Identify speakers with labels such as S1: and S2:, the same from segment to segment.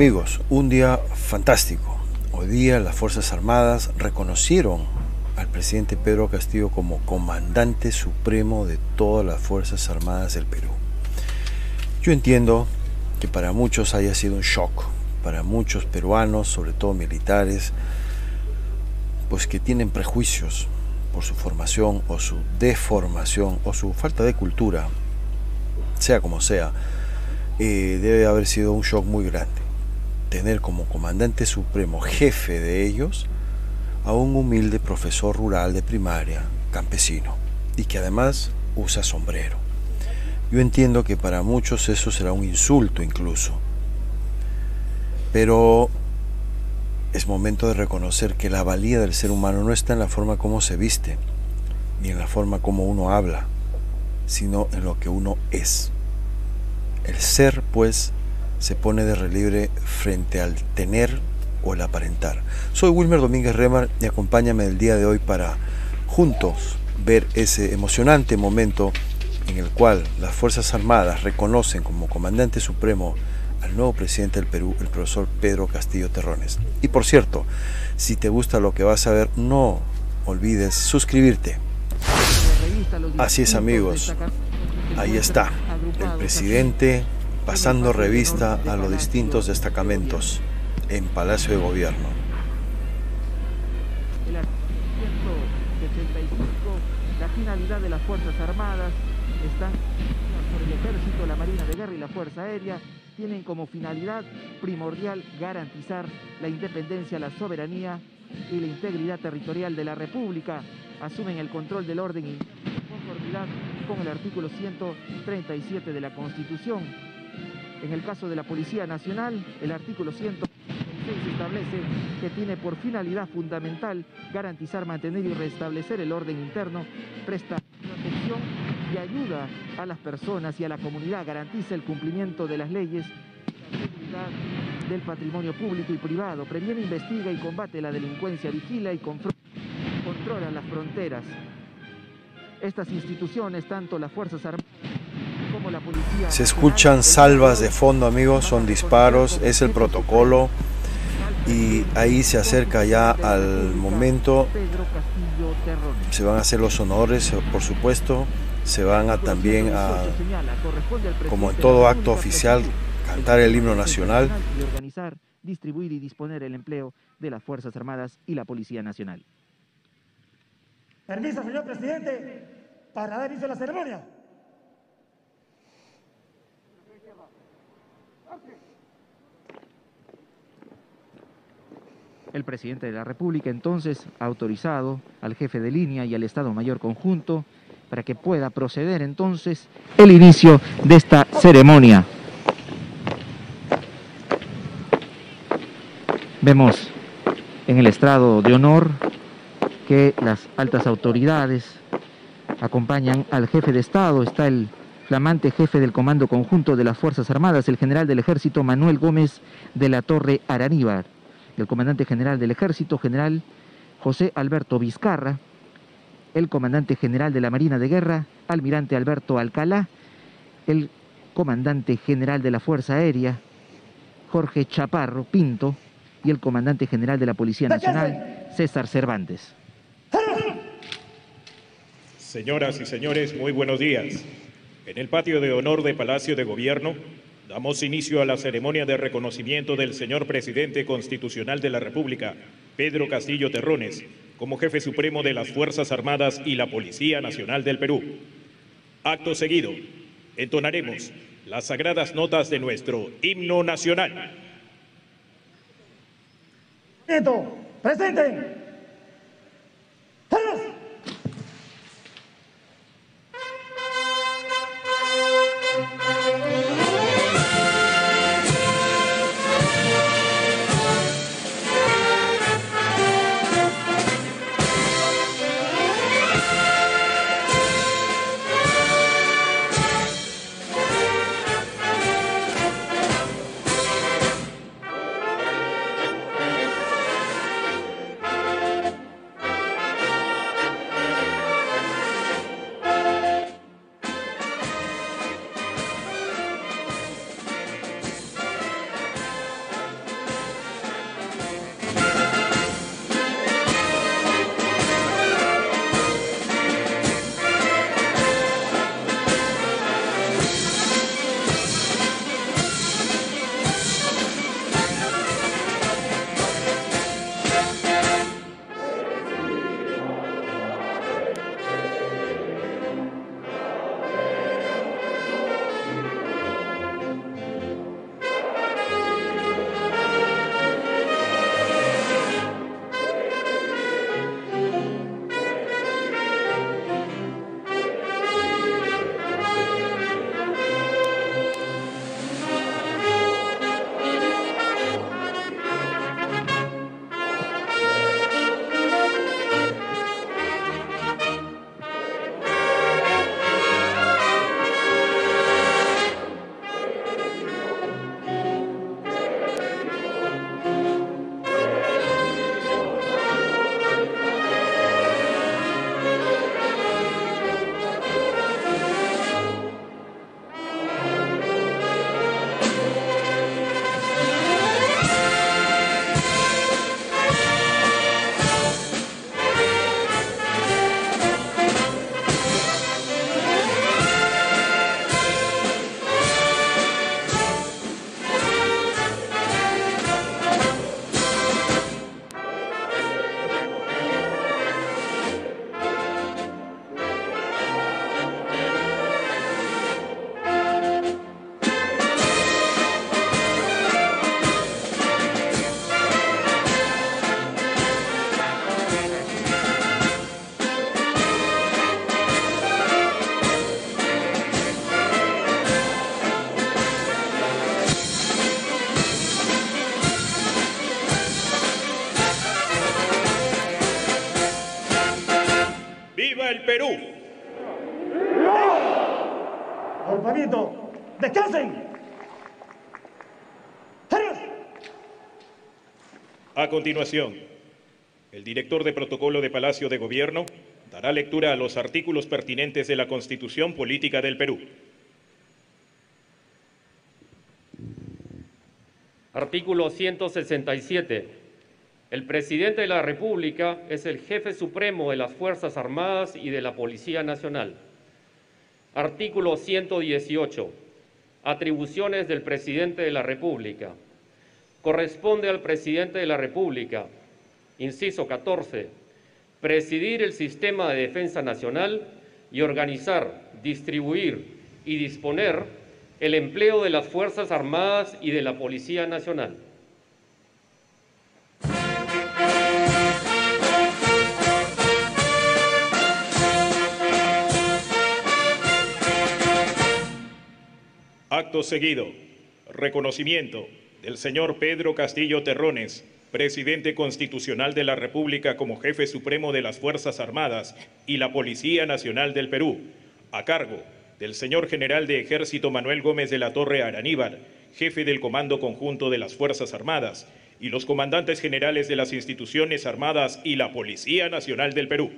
S1: Amigos, un día fantástico. Hoy día las Fuerzas Armadas reconocieron al presidente Pedro Castillo como comandante supremo de todas las Fuerzas Armadas del Perú. Yo entiendo que para muchos haya sido un shock, para muchos peruanos, sobre todo militares, pues que tienen prejuicios por su formación o su deformación o su falta de cultura, sea como sea, eh, debe haber sido un shock muy grande. Tener como comandante supremo, jefe de ellos, a un humilde profesor rural de primaria, campesino, y que además usa sombrero. Yo entiendo que para muchos eso será un insulto incluso, pero es momento de reconocer que la valía del ser humano no está en la forma como se viste, ni en la forma como uno habla, sino en lo que uno es. El ser, pues, se pone de relieve frente al tener o el aparentar. Soy Wilmer Domínguez Remar y acompáñame el día de hoy para juntos ver ese emocionante momento en el cual las Fuerzas Armadas reconocen como comandante supremo al nuevo presidente del Perú, el profesor Pedro Castillo Terrones. Y por cierto, si te gusta lo que vas a ver, no olvides suscribirte. Así es amigos, ahí está, el presidente pasando revista a los distintos destacamentos en Palacio de Gobierno.
S2: El artículo 175, la finalidad de las Fuerzas Armadas están por el Ejército, la Marina de Guerra y la Fuerza Aérea tienen como finalidad primordial garantizar la independencia, la soberanía y la integridad territorial de la República. Asumen el control del orden en conformidad con el artículo 137 de la Constitución. En el caso de la Policía Nacional, el artículo 136 establece que tiene por finalidad fundamental garantizar, mantener y restablecer el orden interno, presta protección y ayuda a las personas y a la comunidad, garantiza el cumplimiento de las leyes, del patrimonio público y privado, previene, investiga y combate la delincuencia, vigila y controla las fronteras. Estas instituciones, tanto las Fuerzas Armadas.
S1: Se escuchan salvas de fondo amigos, son disparos, es el protocolo y ahí se acerca ya al momento, se van a hacer los honores por supuesto, se van a también a, como en todo acto oficial, cantar el himno nacional.
S2: Y organizar, distribuir y disponer el empleo de las Fuerzas Armadas y la Policía Nacional.
S3: Permiso, señor presidente, para dar inicio a la ceremonia.
S2: El presidente de la República entonces ha autorizado al jefe de línea y al Estado Mayor Conjunto para que pueda proceder entonces el inicio de esta ceremonia. Vemos en el estrado de honor que las altas autoridades acompañan al jefe de Estado, está el flamante jefe del Comando Conjunto de las Fuerzas Armadas, el general del Ejército Manuel Gómez de la Torre Araníbar, el comandante general del Ejército, general José Alberto Vizcarra, el comandante general de la Marina de Guerra, almirante Alberto Alcalá, el comandante general de la Fuerza Aérea, Jorge Chaparro Pinto, y el comandante general de la Policía Nacional, César Cervantes.
S4: Señoras y señores, muy buenos días. En el patio de honor de Palacio de Gobierno damos inicio a la ceremonia de reconocimiento del señor presidente constitucional de la República, Pedro Castillo Terrones, como jefe supremo de las Fuerzas Armadas y la Policía Nacional del Perú. Acto seguido, entonaremos las sagradas notas de nuestro himno nacional.
S3: Presente.
S4: Continuación, el director de protocolo de Palacio de Gobierno dará lectura a los artículos pertinentes de la Constitución Política del Perú.
S5: Artículo 167. El presidente de la República es el jefe supremo de las Fuerzas Armadas y de la Policía Nacional. Artículo 118. Atribuciones del presidente de la República. Corresponde al presidente de la República, inciso 14, presidir el sistema de defensa nacional y organizar, distribuir y disponer el empleo de las Fuerzas Armadas y de la Policía Nacional.
S4: Acto seguido, reconocimiento del señor Pedro Castillo Terrones, presidente constitucional de la República como jefe supremo de las Fuerzas Armadas y la Policía Nacional del Perú, a cargo del señor general de Ejército Manuel Gómez de la Torre Araníbar, jefe del Comando Conjunto de las Fuerzas Armadas, y los comandantes generales de las instituciones armadas y la Policía Nacional del Perú.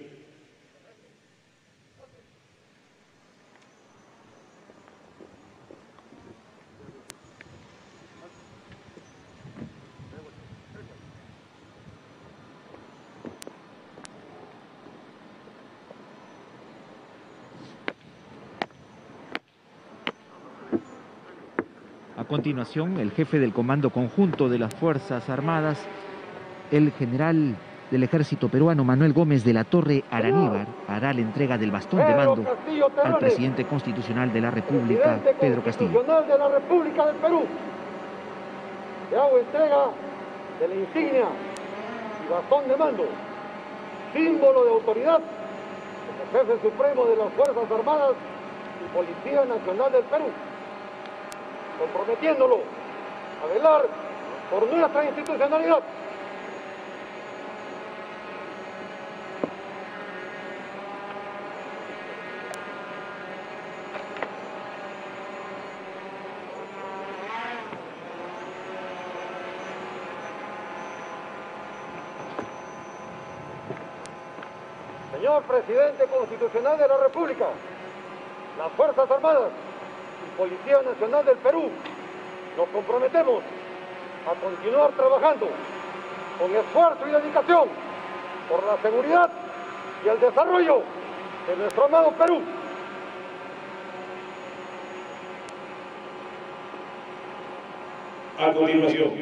S2: Continuación, el jefe del Comando Conjunto de las Fuerzas Armadas, el general del Ejército Peruano Manuel Gómez de la Torre Araníbar, hará la entrega del bastón de mando al presidente constitucional de la República, Pedro Castillo.
S6: De la República del Perú. Te hago entrega de la insignia y bastón de mando, símbolo de autoridad como jefe supremo de las Fuerzas Armadas y Policía Nacional del Perú, comprometiéndolo a velar por nuestra institucionalidad. Señor Presidente Constitucional de la República, las Fuerzas Armadas Policía Nacional del Perú, nos comprometemos a continuar trabajando con esfuerzo y dedicación por la seguridad y el desarrollo de nuestro amado Perú.
S4: A continuación,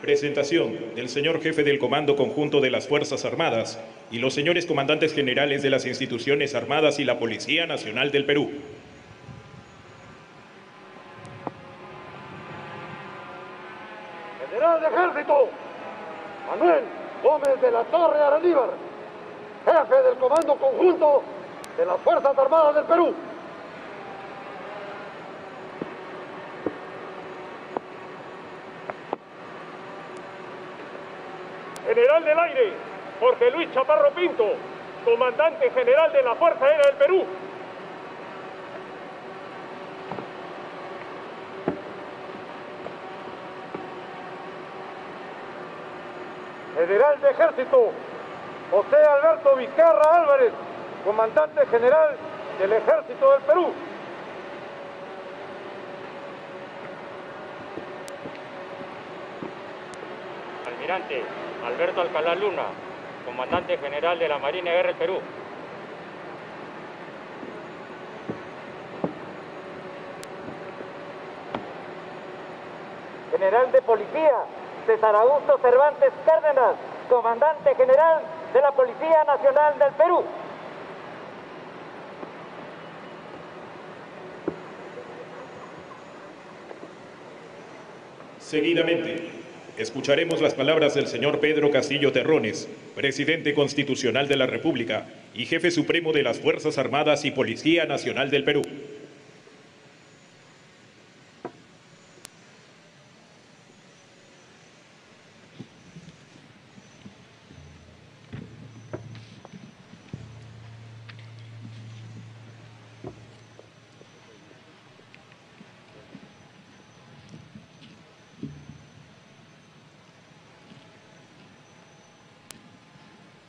S4: presentación del señor jefe del Comando Conjunto de las Fuerzas Armadas y los señores comandantes generales de las instituciones armadas y la Policía Nacional del Perú.
S6: General de Ejército, Manuel Gómez de la Torre Araníbar, jefe del Comando Conjunto de las Fuerzas Armadas del Perú.
S7: General del Aire, Jorge Luis Chaparro Pinto, Comandante General de la Fuerza Aérea del Perú.
S6: General de Ejército, José Alberto Vizcarra Álvarez, Comandante General del Ejército del Perú.
S8: Almirante Alberto Alcalá Luna, Comandante General de la Marina de Guerra del Perú.
S9: General de Policía, César Augusto Cervantes Cárdenas, Comandante General de la Policía Nacional del Perú.
S4: Seguidamente, escucharemos las palabras del señor Pedro Castillo Terrones, presidente constitucional de la República y jefe supremo de las Fuerzas Armadas y Policía Nacional del Perú.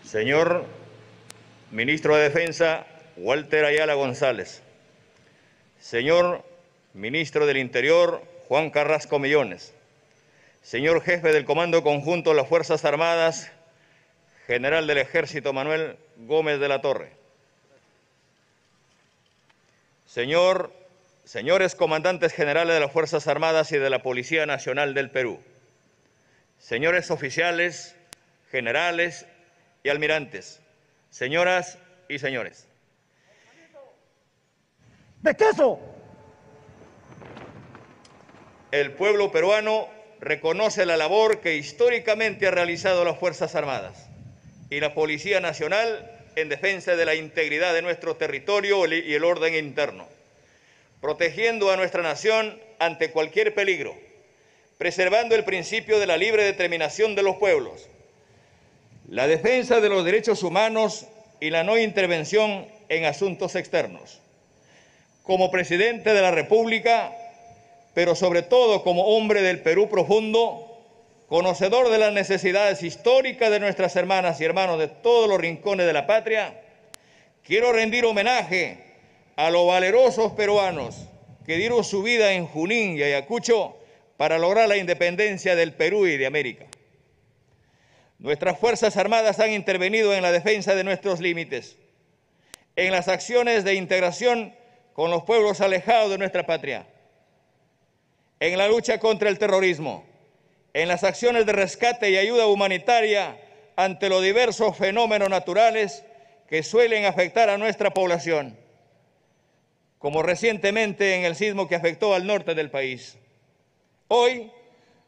S10: Señor ministro de Defensa Walter Ayala González, señor ministro del Interior Juan Carrasco Millones, señor jefe del Comando Conjunto de las Fuerzas Armadas, general del Ejército Manuel Gómez de la Torre, señor, señores comandantes generales de las Fuerzas Armadas y de la Policía Nacional del Perú, señores oficiales, generales y almirantes, señoras y señores.
S3: ¡De queso!
S10: El pueblo peruano reconoce la labor que históricamente ha realizado las Fuerzas Armadas y la Policía Nacional en defensa de la integridad de nuestro territorio y el orden interno, protegiendo a nuestra nación ante cualquier peligro, preservando el principio de la libre determinación de los pueblos, la defensa de los derechos humanos y la no intervención en asuntos externos. Como presidente de la República, pero sobre todo como hombre del Perú profundo, conocedor de las necesidades históricas de nuestras hermanas y hermanos de todos los rincones de la patria, quiero rendir homenaje a los valerosos peruanos que dieron su vida en Junín y Ayacucho para lograr la independencia del Perú y de América. Nuestras Fuerzas Armadas han intervenido en la defensa de nuestros límites, en las acciones de integración con los pueblos alejados de nuestra patria, en la lucha contra el terrorismo, en las acciones de rescate y ayuda humanitaria ante los diversos fenómenos naturales que suelen afectar a nuestra población, como recientemente en el sismo que afectó al norte del país. Hoy,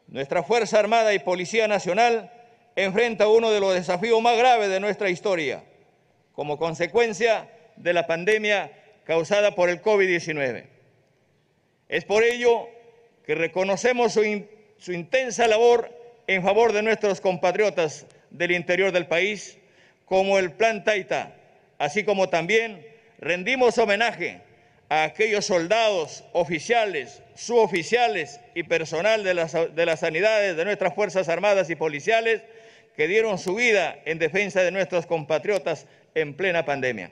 S10: nuestra Fuerza Armada y Policía Nacional enfrenta uno de los desafíos más graves de nuestra historia, como consecuencia de la pandemia causada por el COVID-19. Es por ello que reconocemos su, intensa labor en favor de nuestros compatriotas del interior del país, como el Plan Taita, así como también rendimos homenaje a aquellos soldados, oficiales, suboficiales y personal de las, de las sanidades de nuestras Fuerzas Armadas y Policiales que dieron su vida en defensa de nuestros compatriotas en plena pandemia.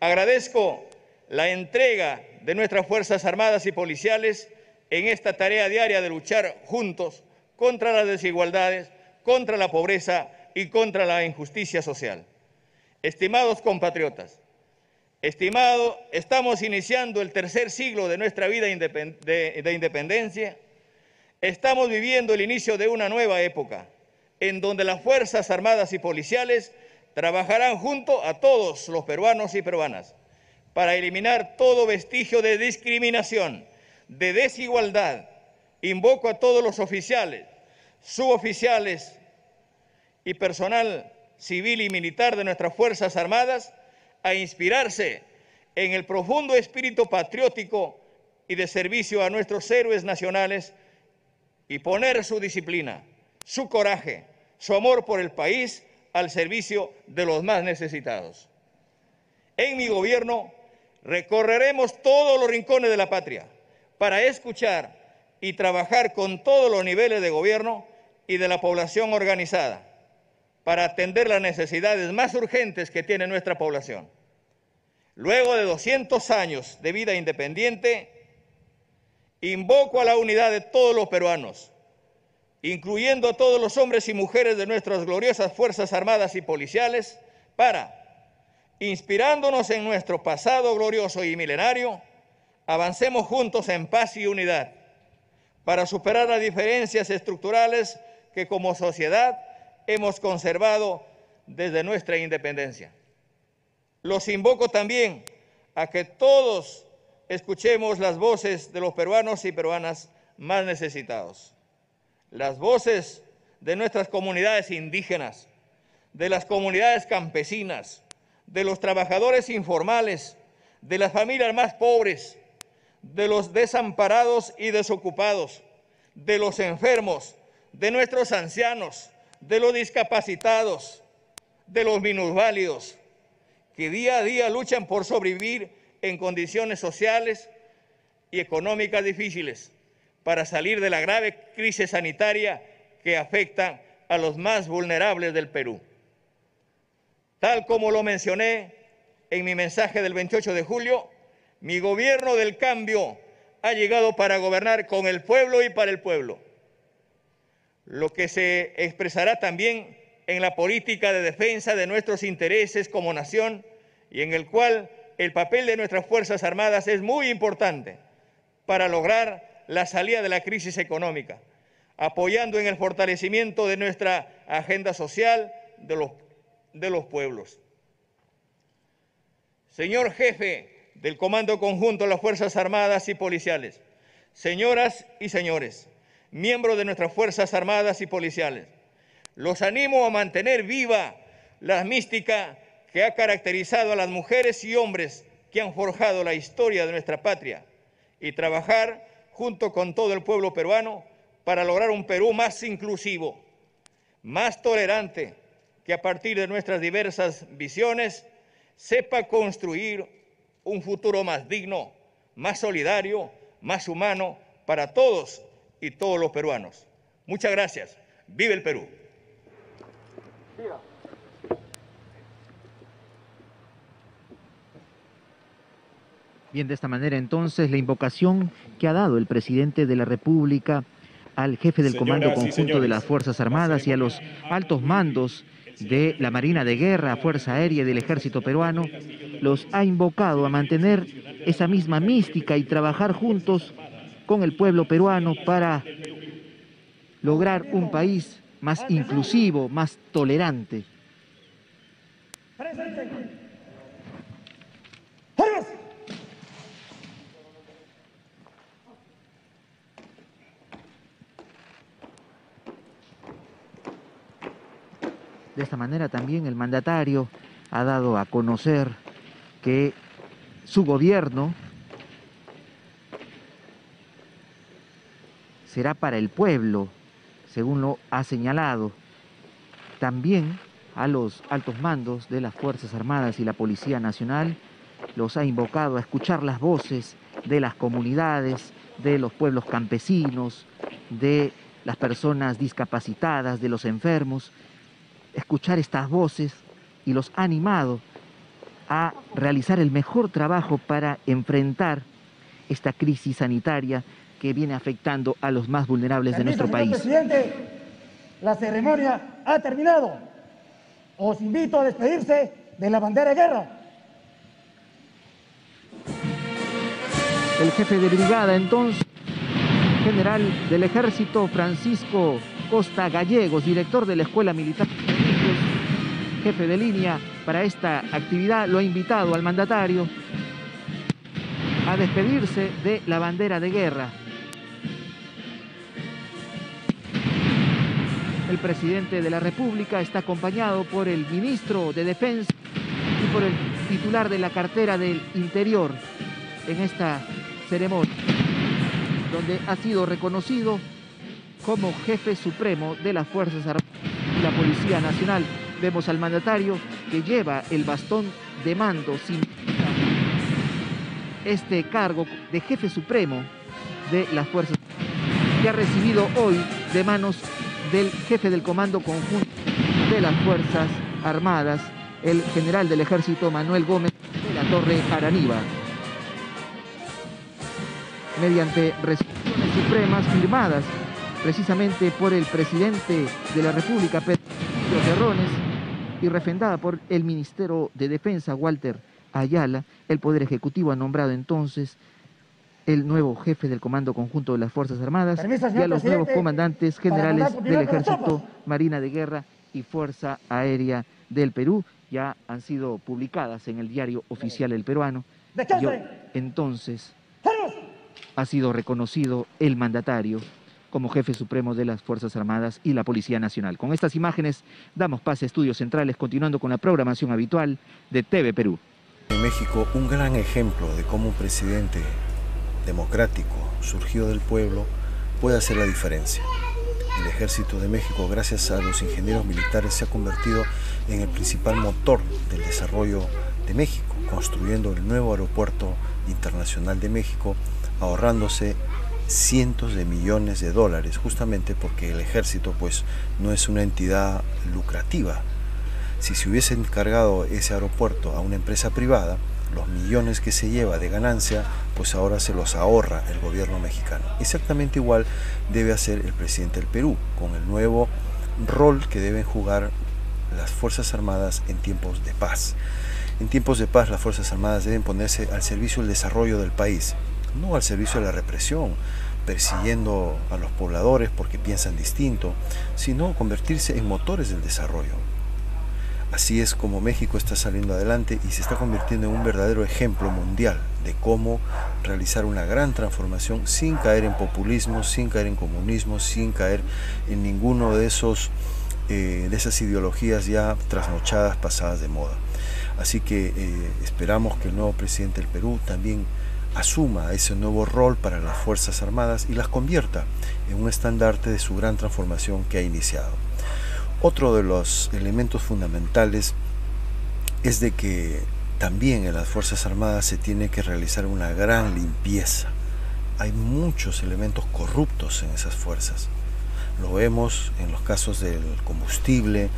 S10: Agradezco la entrega de nuestras Fuerzas Armadas y Policiales en esta tarea diaria de luchar juntos contra las desigualdades, contra la pobreza y contra la injusticia social. Estimados compatriotas, estimado, estamos iniciando el tercer siglo de nuestra vida de, de independencia. Estamos viviendo el inicio de una nueva época en donde las Fuerzas Armadas y Policiales trabajarán junto a todos los peruanos y peruanas para eliminar todo vestigio de discriminación, de desigualdad. Invoco a todos los oficiales, suboficiales y personal civil y militar de nuestras Fuerzas Armadas a inspirarse en el profundo espíritu patriótico y de servicio a nuestros héroes nacionales y poner su disciplina, su coraje, su amor por el país al servicio de los más necesitados. En mi gobierno recorreremos todos los rincones de la patria para escuchar y trabajar con todos los niveles de gobierno y de la población organizada para atender las necesidades más urgentes que tiene nuestra población. Luego de 200 años de vida independiente, invoco a la unidad de todos los peruanos incluyendo a todos los hombres y mujeres de nuestras gloriosas Fuerzas Armadas y Policiales, para, inspirándonos en nuestro pasado glorioso y milenario, avancemos juntos en paz y unidad, para superar las diferencias estructurales que como sociedad hemos conservado desde nuestra independencia. Los invoco también a que todos escuchemos las voces de los peruanos y peruanas más necesitados las voces de nuestras comunidades indígenas, de las comunidades campesinas, de los trabajadores informales, de las familias más pobres, de los desamparados y desocupados, de los enfermos, de nuestros ancianos, de los discapacitados, de los minusválidos, que día a día luchan por sobrevivir en condiciones sociales y económicas difíciles para salir de la grave crisis sanitaria que afecta a los más vulnerables del Perú. Tal como lo mencioné en mi mensaje del 28 de julio, mi gobierno del cambio ha llegado para gobernar con el pueblo y para el pueblo, lo que se expresará también en la política de defensa de nuestros intereses como nación y en el cual el papel de nuestras Fuerzas Armadas es muy importante para lograr la salida de la crisis económica, apoyando en el fortalecimiento de nuestra agenda social de los, de los pueblos. Señor jefe del Comando Conjunto de las Fuerzas Armadas y Policiales, señoras y señores, miembros de nuestras Fuerzas Armadas y Policiales, los animo a mantener viva la mística que ha caracterizado a las mujeres y hombres que han forjado la historia de nuestra patria y trabajar junto con todo el pueblo peruano para lograr un Perú más inclusivo, más tolerante, que a partir de nuestras diversas visiones sepa construir un futuro más digno, más solidario, más humano para todos y todos los peruanos. Muchas gracias. Vive el Perú.
S2: Bien, de esta manera entonces la invocación que ha dado el presidente de la República al jefe del Comando Conjunto de las Fuerzas Armadas y a los altos mandos de la Marina de Guerra, Fuerza Aérea y del Ejército Peruano, los ha invocado a mantener esa misma mística y trabajar juntos con el pueblo peruano para lograr un país más inclusivo, más tolerante. De esta manera también el mandatario ha dado a conocer que su gobierno será para el pueblo, según lo ha señalado. También a los altos mandos de las Fuerzas Armadas y la Policía Nacional los ha invocado a escuchar las voces de las comunidades, de los pueblos campesinos, de las personas discapacitadas, de los enfermos, escuchar estas voces y los ha animado a realizar el mejor trabajo para enfrentar esta crisis sanitaria que viene afectando a los más vulnerables de nuestro país.
S3: Presidente, la ceremonia ha terminado. Os invito a despedirse de la bandera de guerra.
S2: El jefe de brigada entonces, general del ejército Francisco Costa Gallegos, director de la Escuela Militar jefe de línea para esta actividad, lo ha invitado al mandatario a despedirse de la bandera de guerra. El presidente de la República está acompañado por el ministro de Defensa y por el titular de la cartera del Interior en esta ceremonia, donde ha sido reconocido como jefe supremo de las Fuerzas Armadas y la Policía Nacional vemos al mandatario que lleva el bastón de mando sin este cargo de jefe supremo de las fuerzas que ha recibido hoy de manos del jefe del comando conjunto de las fuerzas armadas, el general del ejército Manuel Gómez de la Torre Araníbar. Mediante resoluciones supremas firmadas precisamente por el presidente de la República, Pedro Terrones, y refrendada por el Ministerio de Defensa, Walter Ayala, el Poder Ejecutivo ha nombrado entonces el nuevo jefe del Comando Conjunto de las Fuerzas Armadas y a los nuevos comandantes generales del Ejército, Marina de Guerra y Fuerza Aérea del Perú. Ya han sido publicadas en el diario oficial El Peruano. entonces ha sido reconocido el mandatario como jefe supremo de las Fuerzas Armadas y la Policía Nacional. Con estas imágenes damos pase a estudios centrales, continuando con la programación habitual de TV Perú.
S1: En México, un gran ejemplo de cómo un presidente democrático, surgido del pueblo, puede hacer la diferencia. El ejército de México, gracias a los ingenieros militares, se ha convertido en el principal motor del desarrollo de México, construyendo el nuevo aeropuerto internacional de México, ahorrándose cientos de millones de dólares, justamente porque el ejército pues no es una entidad lucrativa. Si se hubiese encargado ese aeropuerto a una empresa privada, los millones que se lleva de ganancia, pues ahora se los ahorra el gobierno mexicano. Exactamente igual debe hacer el presidente del Perú, con el nuevo rol que deben jugar las Fuerzas Armadas en tiempos de paz. En tiempos de paz las Fuerzas Armadas deben ponerse al servicio del desarrollo del país, no al servicio de la represión, persiguiendo a los pobladores porque piensan distinto, sino convertirse en motores del desarrollo. Así es como México está saliendo adelante y se está convirtiendo en un verdadero ejemplo mundial de cómo realizar una gran transformación sin caer en populismo, sin caer en comunismo, sin caer en ninguno de esos eh, de esas ideologías ya trasnochadas, pasadas de moda. Así que eh, esperamos que el nuevo presidente del Perú también asuma ese nuevo rol para las Fuerzas Armadas y las convierta en un estandarte de su gran transformación que ha iniciado. Otro de los elementos fundamentales es de que también en las Fuerzas Armadas se tiene que realizar una gran limpieza. Hay muchos elementos corruptos en esas fuerzas. Lo vemos en los casos del combustible,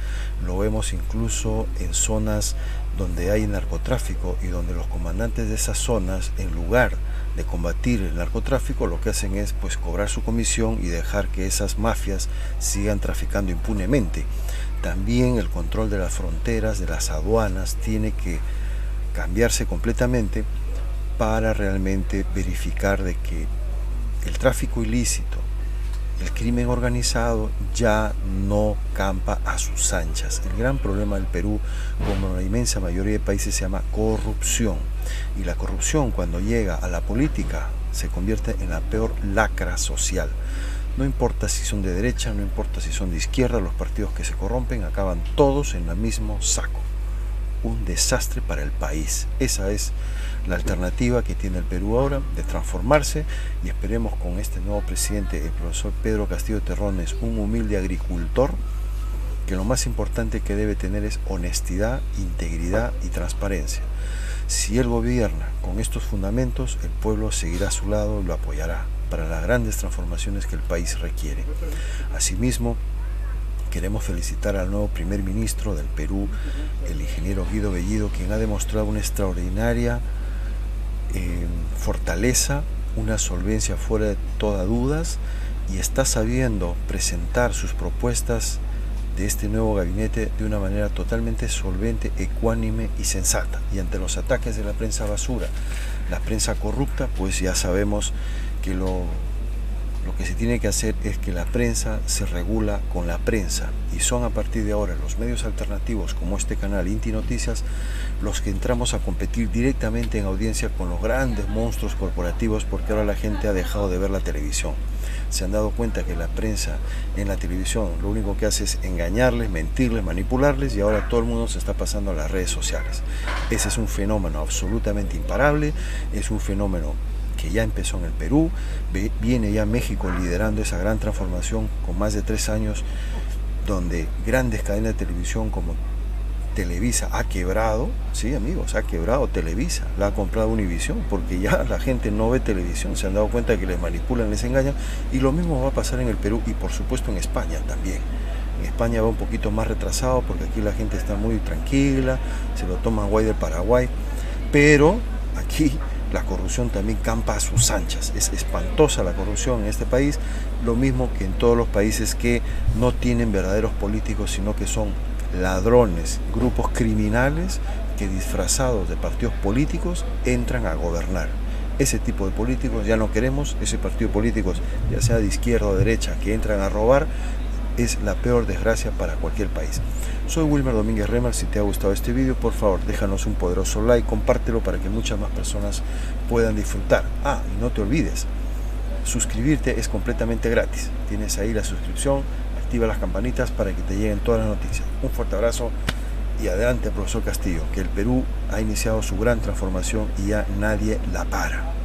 S1: lo vemos incluso en zonas donde hay narcotráfico y donde los comandantes de esas zonas, en lugar de combatir el narcotráfico, lo que hacen es pues cobrar su comisión y dejar que esas mafias sigan traficando impunemente. También el control de las fronteras, de las aduanas, tiene que cambiarse completamente para realmente verificar de que el tráfico ilícito, el crimen organizado ya no campa a sus anchas. El gran problema del Perú, como la inmensa mayoría de países, se llama corrupción. Y la corrupción cuando llega a la política se convierte en la peor lacra social. No importa si son de derecha, no importa si son de izquierda, los partidos que se corrompen acaban todos en el mismo saco. Un desastre para el país. Esa es la alternativa que tiene el Perú ahora de transformarse y esperemos con este nuevo presidente, el profesor Pedro Castillo Terrones, un humilde agricultor, que lo más importante que debe tener es honestidad, integridad y transparencia. Si él gobierna con estos fundamentos, el pueblo seguirá a su lado y lo apoyará para las grandes transformaciones que el país requiere. Asimismo, queremos felicitar al nuevo primer ministro del Perú, el ingeniero Guido Bellido, quien ha demostrado una extraordinaria fortaleza, una solvencia fuera de toda dudas y está sabiendo presentar sus propuestas de este nuevo gabinete de una manera totalmente solvente, ecuánime y sensata. Y ante los ataques de la prensa basura, la prensa corrupta, pues ya sabemos que lo lo que se tiene que hacer es que la prensa se regula con la prensa y son a partir de ahora los medios alternativos como este canal Inti Noticias los que entramos a competir directamente en audiencia con los grandes monstruos corporativos porque ahora la gente ha dejado de ver la televisión. Se han dado cuenta que la prensa en la televisión lo único que hace es engañarles, mentirles, manipularles y ahora todo el mundo se está pasando a las redes sociales. Ese es un fenómeno absolutamente imparable, es un fenómeno que ya empezó en el Perú, viene ya México liderando esa gran transformación con más de tres años, donde grandes cadenas de televisión como Televisa ha quebrado, sí amigos, ha quebrado Televisa, la ha comprado Univision, porque ya la gente no ve televisión, se han dado cuenta que les manipulan, les engañan, y lo mismo va a pasar en el Perú y por supuesto en España también. En España va un poquito más retrasado porque aquí la gente está muy tranquila, se lo toma guay del Paraguay, pero aquí la corrupción también campa a sus anchas. Es espantosa la corrupción en este país, lo mismo que en todos los países que no tienen verdaderos políticos, sino que son ladrones, grupos criminales que disfrazados de partidos políticos entran a gobernar. Ese tipo de políticos ya no queremos, ese partido políticos, ya sea de izquierda o derecha, que entran a robar, es la peor desgracia para cualquier país. Soy Wilmer Domínguez Remer, si te ha gustado este vídeo, por favor déjanos un poderoso like, compártelo para que muchas más personas puedan disfrutar. Ah, y no te olvides, suscribirte es completamente gratis. Tienes ahí la suscripción, activa las campanitas para que te lleguen todas las noticias. Un fuerte abrazo y adelante, profesor Castillo, que el Perú ha iniciado su gran transformación y ya nadie la para.